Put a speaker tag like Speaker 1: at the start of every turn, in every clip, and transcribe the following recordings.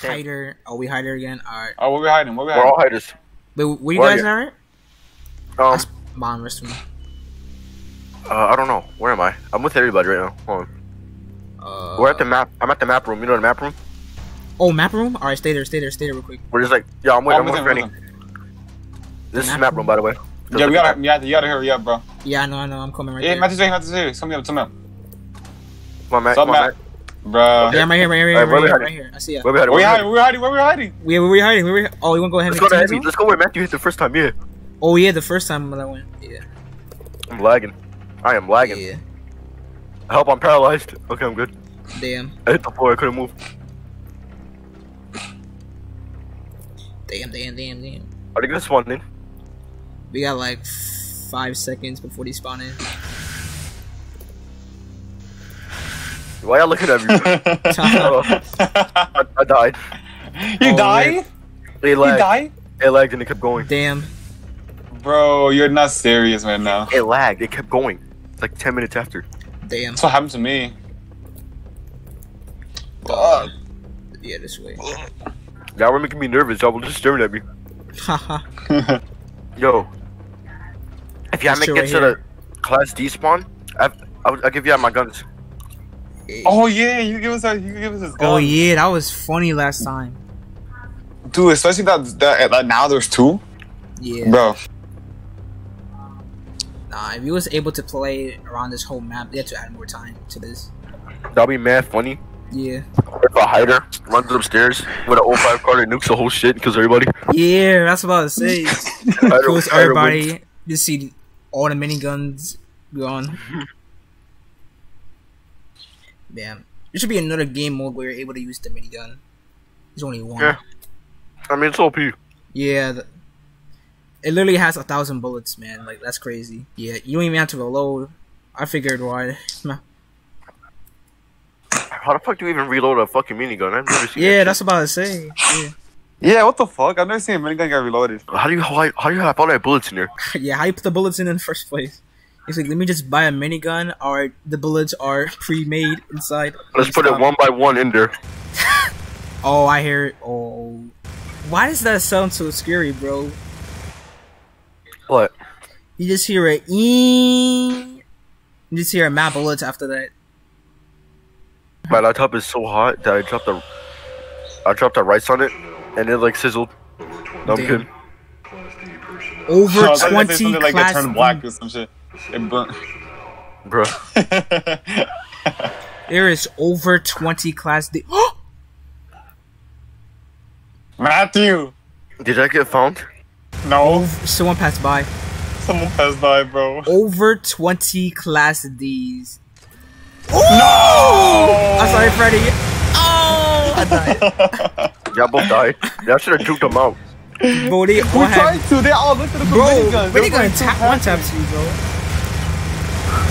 Speaker 1: Same.
Speaker 2: Hider. Oh, we hider again. All right.
Speaker 3: Oh, where we hiding? Where we
Speaker 1: We're all hiders.
Speaker 2: Wait, were you
Speaker 1: Where are
Speaker 2: guys
Speaker 1: you?
Speaker 2: alright?
Speaker 1: Um,
Speaker 2: Bottom restroom.
Speaker 1: uh, I don't know. Where am I? I'm with everybody right now. Hold on.
Speaker 2: Uh,
Speaker 1: We're at the map. I'm at the map room. You know the map room?
Speaker 2: Oh, map room. All right, stay there, stay there, stay there, real quick.
Speaker 1: We're just like, yeah, I'm
Speaker 3: Oh,
Speaker 1: with,
Speaker 3: I'm
Speaker 1: I'm
Speaker 3: with
Speaker 1: with
Speaker 3: him,
Speaker 1: Rennie.
Speaker 3: with.
Speaker 1: This is
Speaker 2: Map
Speaker 1: map room, by the way.
Speaker 3: Yeah, we gotta, you gotta, you gotta hurry up, bro.
Speaker 2: Yeah, I know, I know. I'm coming right
Speaker 3: Yeah,
Speaker 2: there.
Speaker 3: Matthew's here, Matthew's here. Tell me up, tell me up.
Speaker 1: Come on, Matt.
Speaker 3: What's up,
Speaker 1: Come on,
Speaker 3: Matt?
Speaker 1: Matt.
Speaker 3: Bro.
Speaker 2: Yeah, I'm right here, right here,
Speaker 1: Alright,
Speaker 2: right,
Speaker 1: where we
Speaker 2: here, right here. I see ya.
Speaker 1: Where we hiding?
Speaker 3: Where we
Speaker 1: Where
Speaker 3: hiding? Where we hiding? Where we hiding?
Speaker 2: Where we hiding? Where we? Oh, you wanna go ahead
Speaker 1: Let's
Speaker 2: and
Speaker 1: go to
Speaker 2: make
Speaker 1: Heavy. Let's go where Matthew hit the first time. Yeah.
Speaker 2: Oh yeah, the first time when I went. Yeah.
Speaker 1: I'm lagging. I am lagging.
Speaker 2: Yeah.
Speaker 1: Help, I'm paralyzed. Okay, I'm good.
Speaker 2: Damn.
Speaker 1: I hit the floor. I couldn't move.
Speaker 2: Damn. Damn. Damn. Damn.
Speaker 1: Are they gonna spawn in?
Speaker 2: We got like five seconds before they spawn in.
Speaker 1: Why y'all looking at me? Oh, I, I died.
Speaker 3: you
Speaker 2: Oh,
Speaker 3: die?
Speaker 1: They
Speaker 3: You
Speaker 1: lagged.
Speaker 3: die?
Speaker 1: It lagged and it kept going.
Speaker 2: Damn.
Speaker 3: Bro, you're not serious right now.
Speaker 1: It lagged. It kept going. Like 10 minutes after.
Speaker 2: Damn.
Speaker 3: That's what happened to me.
Speaker 2: Uh, yeah, this way.
Speaker 1: Y'all were making me nervous. Y'all were just staring at me.
Speaker 2: Haha.
Speaker 1: Yo. If y'all
Speaker 2: Let's
Speaker 1: make it
Speaker 2: right
Speaker 1: to
Speaker 2: here.
Speaker 1: the class D spawn, I've, I'll, I'll give you my guns.
Speaker 3: Oh yeah, you give us that. You give us this.
Speaker 2: Oh yeah, that was funny last time.
Speaker 3: dude. Especially that, that, that now there's two,
Speaker 2: Yeah.
Speaker 3: bro.
Speaker 2: Nah, if you was able to play around this whole map, they had to add more time to this.
Speaker 1: That'll be mad funny.
Speaker 2: Yeah.
Speaker 1: If a hider runs upstairs with an 05 card and nukes the whole shit and kills everybody.
Speaker 2: Yeah, that's what I was saying.
Speaker 1: Hider-
Speaker 2: Kills
Speaker 1: hider wins.
Speaker 2: everybody. You see all the miniguns gone. Damn. There should be another game mode where you're able to use the minigun. There's only one.
Speaker 1: Yeah. I mean, it's OP.
Speaker 2: Yeah, the, it literally has a thousand bullets, man. Like that's crazy. Yeah, you don't even have to reload. I figured why.
Speaker 1: How the fuck do you even reload a fucking minigun? I've never seen
Speaker 2: yeah,
Speaker 1: that
Speaker 2: that's about to say. Yeah.
Speaker 3: Yeah, what the fuck? I've never seen a minigun get reloaded.
Speaker 1: How do you how, how do you have all that bullets in there?
Speaker 2: yeah, how you put the bullets in in the first place? It's like let me just buy a minigun, or the bullets are pre-made inside.
Speaker 1: Let's put it one by one in there.
Speaker 2: Oh, I hear it. Oh, why does that sound so scary, bro?
Speaker 1: What?
Speaker 2: You just hear it. You just hear a map bullets after that.
Speaker 1: My laptop is so hot that I dropped the I dropped the rice on it and it like sizzled. No, I'm kidding.
Speaker 2: Over
Speaker 3: I was like,
Speaker 2: twenty
Speaker 3: like it
Speaker 2: class.
Speaker 3: turned black or some shit. It burnt.
Speaker 1: Bruh.
Speaker 2: There is over twenty class D.
Speaker 3: Matthew.
Speaker 1: Did I get found?
Speaker 3: No,
Speaker 2: Someone passed by.
Speaker 3: someone passed by, bro.
Speaker 2: Over twenty class D's. Oh! I'm sorry, Freddy. Oh, I died.
Speaker 1: Y'all both died. Y'all should have juked them out.
Speaker 2: Bro, they all
Speaker 3: We
Speaker 2: have.
Speaker 3: tried to. They all looked at the
Speaker 2: Bro,
Speaker 3: miniguns.
Speaker 2: when
Speaker 3: They
Speaker 2: you
Speaker 3: were
Speaker 2: gonna
Speaker 3: like,
Speaker 2: tap
Speaker 3: too
Speaker 2: one
Speaker 3: fast.
Speaker 2: taps you, bro?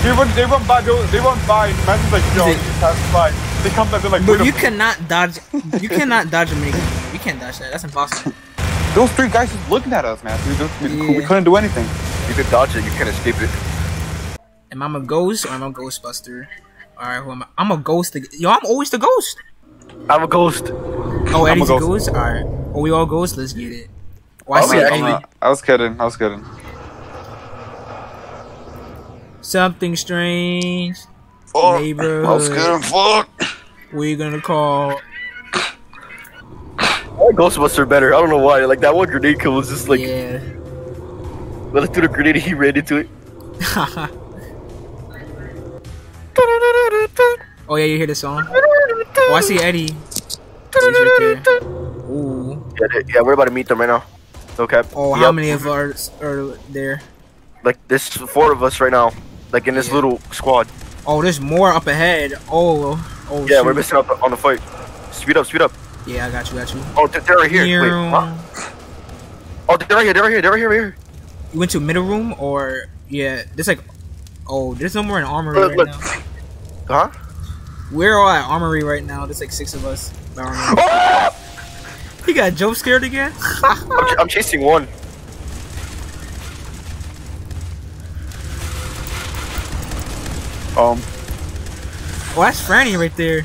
Speaker 3: They run, they run by. They, run- they run by. And Matthew's like, yo,
Speaker 2: Is
Speaker 3: you by. They come back. They're like,
Speaker 2: But you cannot dodge. You cannot dodge a minigun. You can't dodge that. That's impossible.
Speaker 3: Those three guys just looking at us, man. Those- We, we
Speaker 2: Yeah.
Speaker 3: couldn't do anything.
Speaker 1: You can dodge it, you can't escape it.
Speaker 2: Am I a ghost or am I a Ghostbuster? Alright, who am I? I'm a ghost. ag- Yo, I'm always the ghost.
Speaker 1: I'm a ghost.
Speaker 2: Oh,
Speaker 3: I'm a
Speaker 2: Eddie's a
Speaker 3: ghost.
Speaker 2: ghost? Alright. Oh, we all ghosts? Let's get it. Oh, I
Speaker 1: Oh,
Speaker 2: see
Speaker 1: yeah,
Speaker 2: Eddie.
Speaker 1: actually-
Speaker 3: Uh, I was kidding. I was kidding.
Speaker 2: Something strange.
Speaker 3: Fuck.
Speaker 2: Neighborhood.
Speaker 3: I was kidding. Fuck.
Speaker 2: What you gonna call?
Speaker 1: I like Ghostbuster better. I don't know why. Like that one grenade kill was just like
Speaker 2: yeah.
Speaker 1: when I threw the grenade he ran into it.
Speaker 2: oh yeah, you hear the song? Oh, I see Eddie. He's right there. Ooh.
Speaker 1: Yeah, yeah, we're about to meet them right now. Okay. cap.
Speaker 2: Oh, how many of us are there?
Speaker 1: Like there's four of us right now. Like in this
Speaker 2: Yeah.
Speaker 1: little squad.
Speaker 2: Oh, there's more up ahead. Oh, oh.
Speaker 1: Yeah,
Speaker 2: shoot.
Speaker 1: we're missing out on the fight. Speed up, speed up.
Speaker 2: Yeah, I got you, got you.
Speaker 1: Oh, they're right here. Wait, huh? Oh, they're right here. They're right here. They're right here. Right here.
Speaker 2: You went to middle room or yeah? There's like, oh, there's no more in armory
Speaker 1: Look,
Speaker 2: right
Speaker 1: look.
Speaker 2: now.
Speaker 1: Huh?
Speaker 2: We're all at armory right now. There's like six of us.
Speaker 1: Ah!
Speaker 2: he got jump scared again.
Speaker 1: I'm, ch- I'm chasing one.
Speaker 3: Um.
Speaker 2: Oh, that's Franny right there.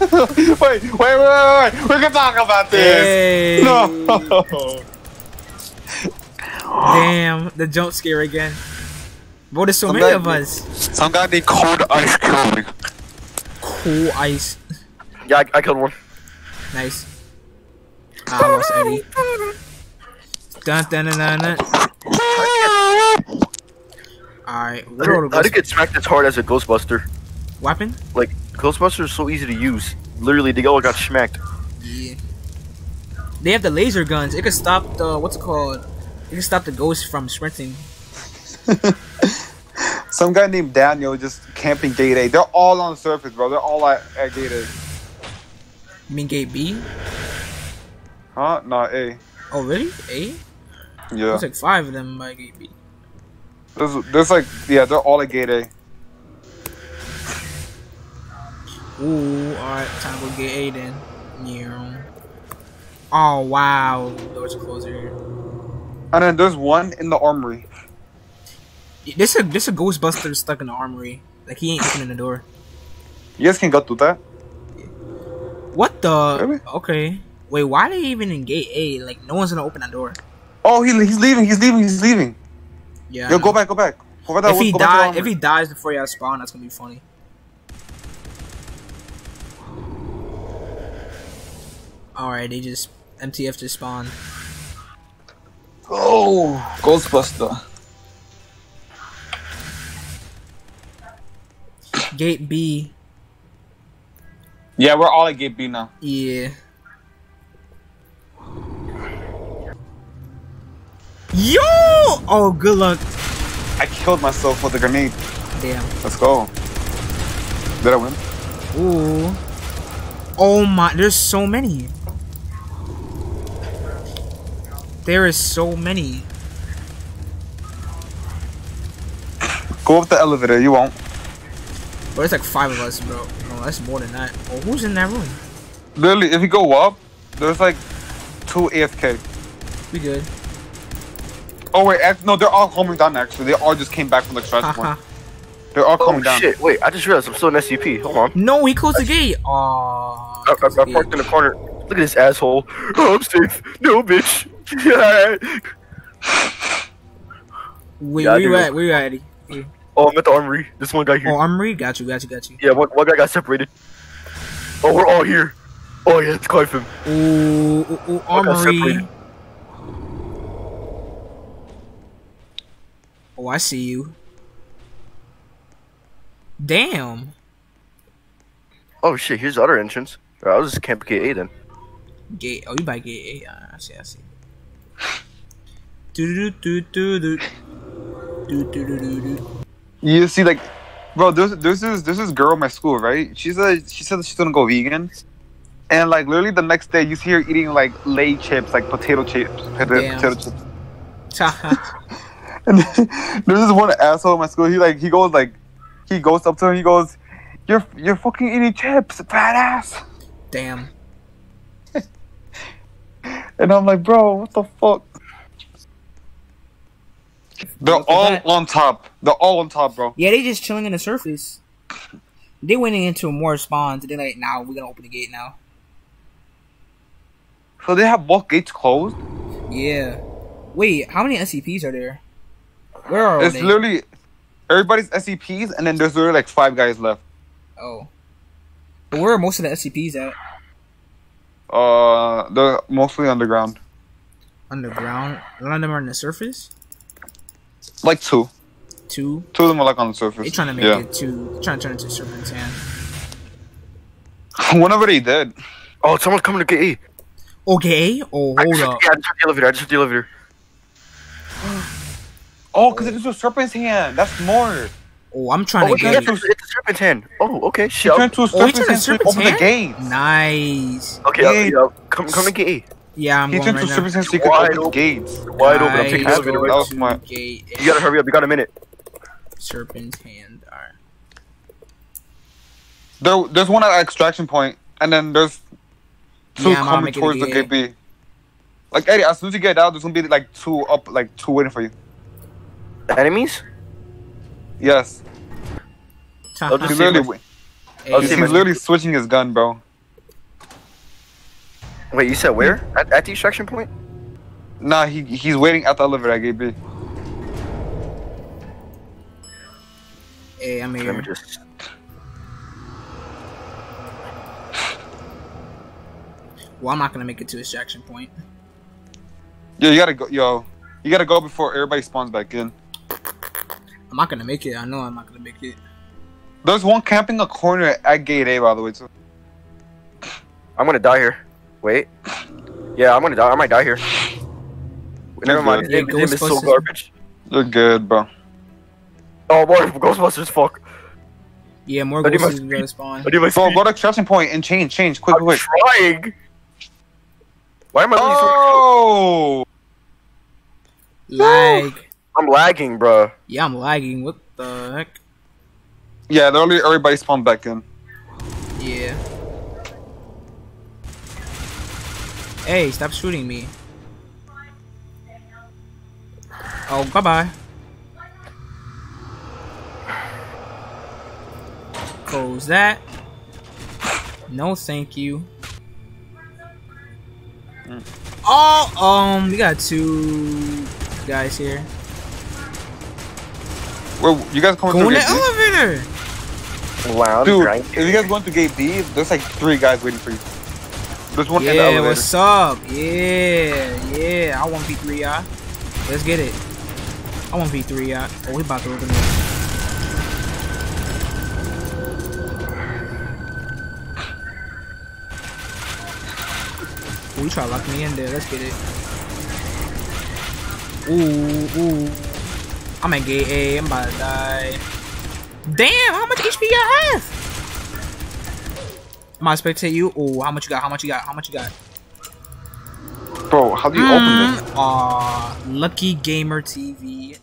Speaker 3: wait, wait, wait, wait, wait. We can talk about this.
Speaker 2: Hey.
Speaker 3: No.
Speaker 2: Damn, the jump scare again. Bro, there's so
Speaker 3: I'm
Speaker 2: many of us.
Speaker 3: Some guy named Cold Ice killed me.
Speaker 2: Cool ice.
Speaker 1: Yeah, I, I killed one.
Speaker 2: Nice. Ah, I lost Eddie. Dun dun dun dun. dun. Alright,
Speaker 1: I
Speaker 2: what are
Speaker 1: didn't, I didn't get smacked as hard as a Ghostbuster.
Speaker 2: weapon?
Speaker 1: Like, Ghostbusters are so easy to use. Literally, they all got smacked.
Speaker 2: Yeah. They have the laser guns. It could stop the what's it called? It can stop the ghost from sprinting.
Speaker 3: Some guy named Daniel just camping gate A. They're all on the surface, bro. They're all at, at gate A.
Speaker 2: You mean gate B?
Speaker 3: Huh? Not A.
Speaker 2: Oh really? A?
Speaker 3: Yeah.
Speaker 2: There's like five of them by gate B.
Speaker 3: There's, there's like, yeah, they're all at gate A.
Speaker 2: Ooh, alright, time to go get A then. Yeah. Oh wow, doors are closed here.
Speaker 3: And then there's one in the armory.
Speaker 2: This a this a Ghostbuster stuck in the armory. Like he ain't opening the door.
Speaker 3: You guys can go through that.
Speaker 2: What the?
Speaker 3: Really?
Speaker 2: Okay. Wait, why are they even in gate A? Like no one's gonna open that door.
Speaker 3: Oh, he, he's leaving. He's leaving. He's leaving.
Speaker 2: Yeah.
Speaker 3: Yo, go back. Go back. Go back.
Speaker 2: If he
Speaker 3: go back to the
Speaker 2: dies, if he dies before y'all spawn, that's gonna be funny. All right, they just MTF just spawned.
Speaker 3: Oh, Ghostbuster.
Speaker 2: Gate B,
Speaker 3: Yeah, we're all at gate B now.
Speaker 2: yeah. Yo! Oh, good luck.
Speaker 3: I killed myself with a grenade.
Speaker 2: Damn.
Speaker 3: Let's go. Did I win?
Speaker 2: Ooh. Oh my, there's so many. There is so many.
Speaker 3: Go up the elevator. You won't.
Speaker 2: Bro, there's like five of us, bro. No, that's more than that. Oh, who's in that room?
Speaker 3: Literally, if you go up, there's like two AFK.
Speaker 2: We good.
Speaker 3: Oh wait, no, they're all coming down. Actually, they all just came back from the extraction
Speaker 2: Haha.
Speaker 3: point. They're all
Speaker 1: Oh
Speaker 3: coming down.
Speaker 1: shit! Wait, I just realized I'm still in SCP. Hold on.
Speaker 2: no, he closed the gate. Aww.
Speaker 1: I, I, I parked in the corner. Look at this asshole. Oh, I'm safe. No, bitch. Yeah.
Speaker 2: Wait,
Speaker 1: Yeah,
Speaker 2: where you
Speaker 1: dude.
Speaker 2: at? Where you at, Eddie?
Speaker 1: Oh, I'm at the armory. This one guy here.
Speaker 2: Oh, armory? Got you, got you, got you.
Speaker 1: Yeah, one, one guy got separated. Oh, we're all here. Oh yeah, it's Clive him.
Speaker 2: Ooh, ooh, ooh,
Speaker 1: I got
Speaker 2: armory. Oh, I see you. Damn.
Speaker 1: Oh shit, here's the other entrance. Alright, I'll just camp gate A then.
Speaker 2: Gate. Oh, you by gate A. Ah, I see, I see. Do do do do do. Do do do do do.
Speaker 3: You see, like, bro, there's there's this there's this is girl in my school, right? She's a she said she's gonna go vegan, and like literally the next day you see her eating like lay chips, like potato chips, potato,
Speaker 2: Damn.
Speaker 3: potato chips. And there's this one asshole in my school. He like he goes like he goes up to her. He goes, "You're you're fucking eating chips, fat ass."
Speaker 2: Damn.
Speaker 3: And I'm like, bro, what the fuck? They're
Speaker 2: Look
Speaker 3: all on top. They're all on top, bro.
Speaker 2: Yeah, they just chilling in the surface. They went into more spawns, and they're like, "Now we're gonna open the gate now."
Speaker 3: So they have both gates closed.
Speaker 2: Yeah. Wait, how many SCPs are there? Where are
Speaker 3: It's
Speaker 2: they?
Speaker 3: literally everybody's SCPs, and then there's literally like five guys left.
Speaker 2: oh. But where are most of the SCPs at?
Speaker 3: Uh, they're mostly underground.
Speaker 2: Underground. None of them are on the surface.
Speaker 3: Like two.
Speaker 2: Two.
Speaker 3: Two of them are like on the surface.
Speaker 2: They're trying to make
Speaker 3: yeah.
Speaker 2: it two. Trying to turn it into Serpent's hand.
Speaker 3: Whenever they did.
Speaker 1: Oh, someone's coming to gate
Speaker 2: Okay. Oh, hold
Speaker 1: just,
Speaker 2: up.
Speaker 1: Yeah, I just took the elevator. I just took the elevator.
Speaker 3: Oh, because it is a serpent's hand. That's more.
Speaker 2: Oh, I'm trying
Speaker 1: Oh,
Speaker 2: to get.
Speaker 1: it's, it's a serpent's hand. Oh, okay.
Speaker 3: She
Speaker 1: Shit.
Speaker 3: turned to a
Speaker 2: Oh, he
Speaker 3: serpent's
Speaker 2: turned a
Speaker 3: hand to
Speaker 2: serpent's
Speaker 3: open the
Speaker 2: hand?
Speaker 3: gates.
Speaker 2: Nice.
Speaker 1: Okay,
Speaker 3: Yeah.
Speaker 1: yeah. yeah. Come, come to gate A.
Speaker 2: Yeah, I'm
Speaker 3: He
Speaker 2: going
Speaker 3: turned
Speaker 2: right
Speaker 3: to a
Speaker 2: now.
Speaker 3: serpent's hand so you could
Speaker 1: Wide
Speaker 3: open the gates.
Speaker 1: Wide open. I'm taking the
Speaker 2: Nice.
Speaker 1: elevator.
Speaker 3: That
Speaker 1: Right
Speaker 3: was
Speaker 2: To
Speaker 3: smart.
Speaker 1: You gotta hurry up. You got a minute.
Speaker 2: Serpent's hand. Alright.
Speaker 3: There, there's one at extraction point, and then there's two
Speaker 2: Yeah,
Speaker 3: coming towards
Speaker 2: the
Speaker 3: the
Speaker 2: gate.
Speaker 3: gate B. Like Eddie, as soon as you get out, there's gonna be like two up, like two waiting for you.
Speaker 1: Enemies?
Speaker 3: Yes,
Speaker 1: I'll just
Speaker 3: he's literally,
Speaker 1: my- I'll
Speaker 3: he's, he's literally switching his gun, bro.
Speaker 1: Wait, you said where? At, at the extraction point?
Speaker 3: Nah, he he's waiting at the elevator at gate
Speaker 2: Hey, I'm
Speaker 1: Let
Speaker 2: here.
Speaker 1: me just.
Speaker 2: Well, I'm not gonna make it to extraction point.
Speaker 3: Yo, you gotta go. Yo, you gotta go before everybody spawns back in.
Speaker 2: I'm not gonna make it. I know I'm not gonna make it.
Speaker 3: There's one camping a corner at gate A, by the way. Too.
Speaker 1: I'm gonna die here. Wait. Yeah, I'm gonna die. I might die here. Never mind. His
Speaker 2: Yeah,
Speaker 1: name, his name is so garbage.
Speaker 3: You're good, bro.
Speaker 1: Oh, boy, Ghostbusters, fuck.
Speaker 2: Yeah, more
Speaker 1: I need
Speaker 2: ghosts gonna spawn.
Speaker 1: I need my
Speaker 3: Bro, go to extraction point and change, change, quick,
Speaker 1: I'm
Speaker 3: quick.
Speaker 1: trying. Why am I losing so
Speaker 3: Oh,
Speaker 2: Lag.
Speaker 1: I'm lagging, bro.
Speaker 2: Yeah, I'm lagging. What the heck?
Speaker 3: yeah. Literally, everybody spawned back in.
Speaker 2: Yeah. Hey, stop shooting me. Oh, bye bye. Close that. No, thank you. Oh, um, we got two guys here.
Speaker 3: Well, you guys coming
Speaker 2: Go in
Speaker 3: through
Speaker 2: the
Speaker 3: gate B?
Speaker 2: elevator.
Speaker 1: Lounge,
Speaker 3: Dude,
Speaker 1: right?
Speaker 3: if you guys going to gate B, there's like three guys waiting for you. There's one in the
Speaker 2: Yeah,
Speaker 3: elevator.
Speaker 2: what's up? Yeah, yeah. I want V3, y'all. Let's get it. I want V3, y'all. Oh, we about to open it. Ooh, you try to lock me in there. Let's get it. Ooh, ooh. I'm at gate A. I'm about to die. Damn, how much HP I have? I'm about to spectate you. Oh, how much you got? How much you got? How much you got?
Speaker 3: Bro, how do you open this?
Speaker 2: Mm, Aw, Lucky Gamer TV.